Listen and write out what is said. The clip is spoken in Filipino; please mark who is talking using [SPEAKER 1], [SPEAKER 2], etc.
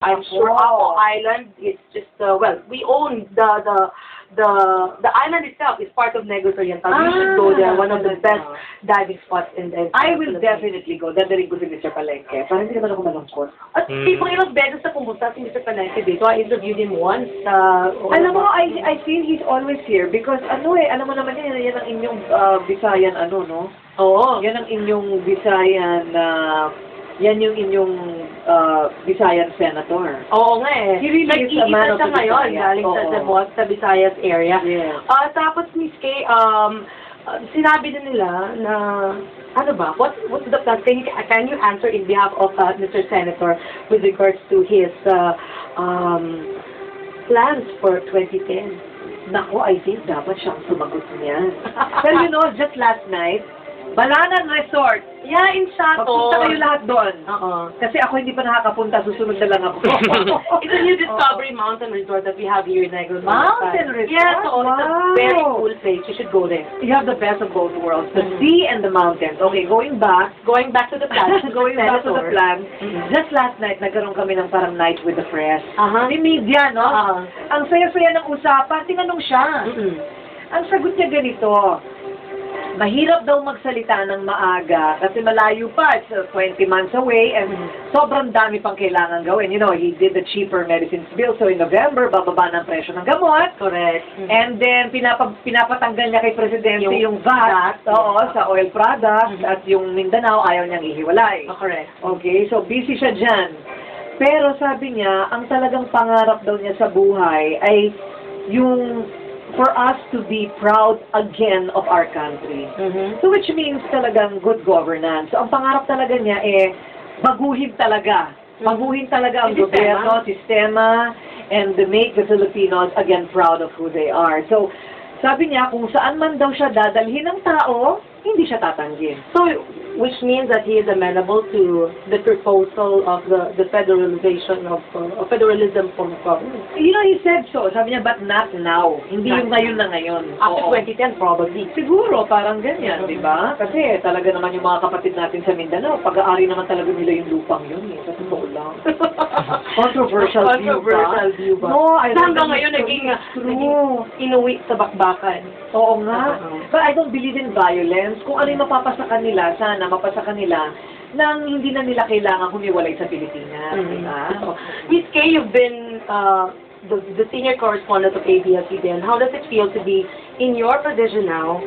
[SPEAKER 1] I'm sure
[SPEAKER 2] Wow.
[SPEAKER 1] Apo Island is just, uh, well, we own the, the, the, the island itself is part of Negros Oriental. you should go there, one of the best diving spots in the
[SPEAKER 2] I will definitely go. Dadaling ko si Mr. Palengke. Para hindi naman ako malungkot.
[SPEAKER 1] At
[SPEAKER 3] Mm.
[SPEAKER 1] tipong ilang beses na pumunta si Mr. Panayke dito. I interviewed him once. Uh,
[SPEAKER 2] Alam mo, I, I feel he's always here because ano eh, alam mo naman yan, yan ang inyong uh, Visayan ano, no?
[SPEAKER 1] Oo.
[SPEAKER 2] Yan ang inyong Visayan, uh, yan yung inyong uh, Visayan senator.
[SPEAKER 1] Oo nga eh.
[SPEAKER 2] He really is a man of the
[SPEAKER 1] ngayon,
[SPEAKER 2] Visayas.
[SPEAKER 1] galing sa,
[SPEAKER 2] Oo.
[SPEAKER 1] sa, Boas- sa Visayas area.
[SPEAKER 2] Yeah.
[SPEAKER 1] Ah, tapos Miss Kay, um, uh, sinabi din nila na, ano ba, what, what's the plan? Can you, can you answer in behalf of uh, Mr. Senator with regards to his uh, um, plans for 2010?
[SPEAKER 2] Naku, I think dapat siyang sumagot niyan. Pero you know, just last night, Balanan Resort.
[SPEAKER 1] Yeah, in Sato.
[SPEAKER 2] Magpunta kayo lahat doon.
[SPEAKER 1] Oo.
[SPEAKER 2] Kasi ako hindi pa nakakapunta, susunod na lang ako.
[SPEAKER 1] It's a new Discovery Mountain Resort that we have here in Negros.
[SPEAKER 2] Mountain Resort?
[SPEAKER 1] Yeah, so it's a
[SPEAKER 2] Wow.
[SPEAKER 1] very cool place. You should go there.
[SPEAKER 2] You have the best of both worlds, the
[SPEAKER 1] Mhm.
[SPEAKER 2] sea and the mountains. Okay, going back,
[SPEAKER 1] Going back to the plan.
[SPEAKER 2] going back to the plan,
[SPEAKER 1] Mhm.
[SPEAKER 2] just last night, nagkaroon kami ng parang night with the press.
[SPEAKER 1] Aha.
[SPEAKER 2] Ni media, no?
[SPEAKER 1] Ah.
[SPEAKER 2] Ang saya-saya ng usapan, tinanong siya.
[SPEAKER 1] Mm-mm.
[SPEAKER 2] Ang sagot niya ganito, mahirap daw magsalita ng maaga kasi malayo pa, it's uh, 20 months away and sobrang dami pang kailangan gawin. You know, he did the cheaper medicines bill, so in November, bababa ng presyo ng gamot.
[SPEAKER 1] Correct.
[SPEAKER 2] And then, pinapa, pinapatanggal niya kay Presidente
[SPEAKER 1] Yung
[SPEAKER 2] yung, VAT, oo, sa oil products,
[SPEAKER 1] Mhm.
[SPEAKER 2] at yung Mindanao, ayaw niyang ihiwalay.
[SPEAKER 1] Oh, correct.
[SPEAKER 2] Okay, so busy siya dyan. Pero sabi niya, ang talagang pangarap daw niya sa buhay ay yung for us to be proud again of our country.
[SPEAKER 1] Mm-hmm.
[SPEAKER 2] So which means talagang good governance. So ang pangarap talaga niya eh, baguhin talaga. Baguhin talaga ang
[SPEAKER 1] sistema.
[SPEAKER 2] gobyerno, sistema, and make the Filipinos again proud of who they are. So, sabi niya, kung saan man daw siya dadalhin ng tao, hindi siya tatanggin.
[SPEAKER 1] So, which means that he is amenable to the proposal of the, the federalization of, uh, of federalism form of government.
[SPEAKER 2] You know, he said so. Sabi niya, but not now. Hindi
[SPEAKER 1] Not
[SPEAKER 2] yung ngayon na ngayon.
[SPEAKER 1] After
[SPEAKER 2] Oo.
[SPEAKER 1] 2010, probably.
[SPEAKER 2] Siguro, parang ganyan, di ba? Kasi talaga naman yung mga kapatid natin sa Mindanao, pag-aari naman talaga nila yung lupang yun eh. Sa totoo lang. Controversial?
[SPEAKER 1] Controversial view ba?
[SPEAKER 2] No, I don't
[SPEAKER 1] hanggang ngayon, naging,
[SPEAKER 2] true.
[SPEAKER 1] naging inuwi sa bakbakan.
[SPEAKER 2] Oo nga.
[SPEAKER 1] Oo.
[SPEAKER 2] But I don't believe in violence. Kung ano yung mapapasa kanila, sana mapasa kanila nang hindi na nila kailangan humiwalay sa Pilipinas.
[SPEAKER 1] Mhm.
[SPEAKER 2] di ba?
[SPEAKER 1] Miss Kay, you've been uh, the, the senior correspondent of ABS-CBN. How does it feel to be in your position now